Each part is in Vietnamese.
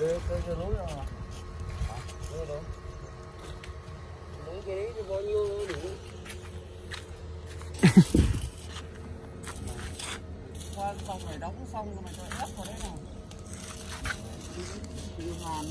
cái cái cái núi đó hả núi đó núi cái đấy thì bao nhiêu đủ. Qua xong này đóng xong mà cho ép vào đấy nào. Như hàn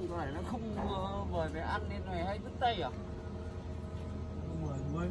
thì có phải nó không mời về ăn nên này hay vứt tay à? Mười, mười,